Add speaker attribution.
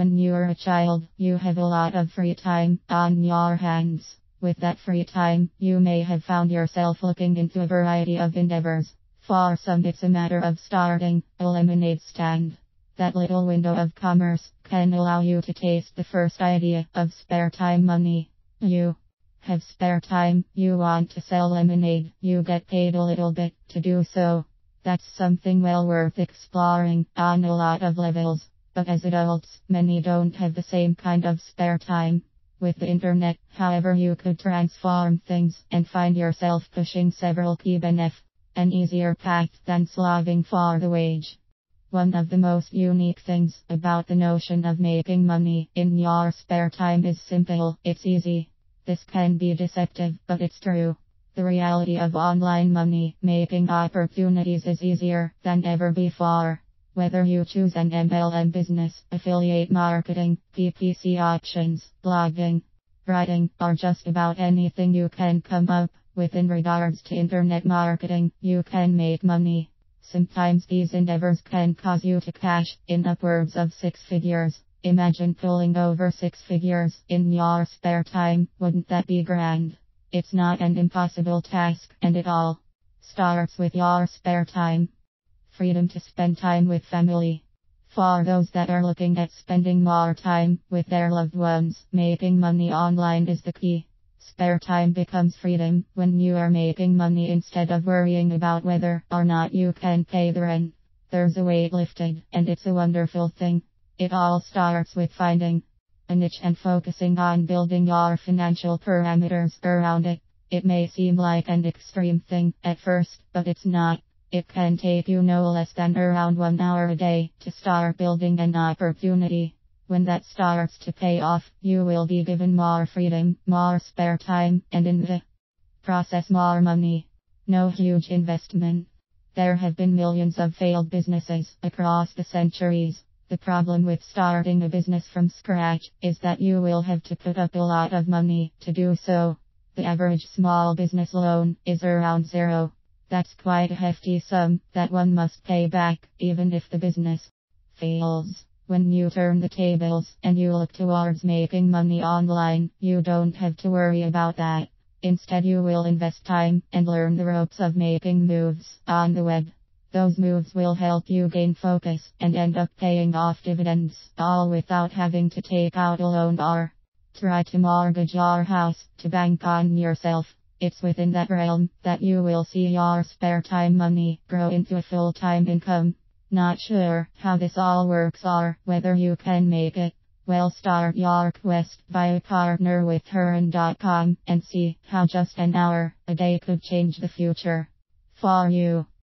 Speaker 1: When you're a child, you have a lot of free time on your hands. With that free time, you may have found yourself looking into a variety of endeavors. For some, it's a matter of starting a lemonade stand. That little window of commerce can allow you to taste the first idea of spare time money. You have spare time, you want to sell lemonade, you get paid a little bit to do so. That's something well worth exploring on a lot of levels. But as adults, many don't have the same kind of spare time. With the internet, however, you could transform things and find yourself pushing several KBNF, an easier path than slaving for the wage. One of the most unique things about the notion of making money in your spare time is simple, it's easy. This can be deceptive, but it's true. The reality of online money making opportunities is easier than ever before. Whether you choose an MLM business, affiliate marketing, PPC options, blogging, writing, or just about anything you can come up with in regards to internet marketing, you can make money. Sometimes these endeavors can cause you to cash in upwards of six figures. Imagine pulling over six figures in your spare time, wouldn't that be grand? It's not an impossible task, and it all starts with your spare time. Freedom to spend time with family. For those that are looking at spending more time with their loved ones, making money online is the key. Spare time becomes freedom when you are making money instead of worrying about whether or not you can pay the rent. There's a weight lifted, and it's a wonderful thing. It all starts with finding a niche and focusing on building your financial parameters around it. It may seem like an extreme thing at first, but it's not. It can take you no less than around one hour a day to start building an opportunity. When that starts to pay off, you will be given more freedom, more spare time, and in the process more money. No huge investment. There have been millions of failed businesses across the centuries. The problem with starting a business from scratch is that you will have to put up a lot of money to do so. The average small business loan is around zero. That's quite a hefty sum that one must pay back, even if the business fails. When you turn the tables and you look towards making money online, you don't have to worry about that. Instead, you will invest time and learn the ropes of making moves on the web. Those moves will help you gain focus and end up paying off dividends, all without having to take out a loan or try to mortgage your house to bank on yourself. It's within that realm that you will see your spare time money grow into a full time income. Not sure how this all works or whether you can make it? Well, start your quest by partner with Hearn.com and see how just an hour a day could change the future for you.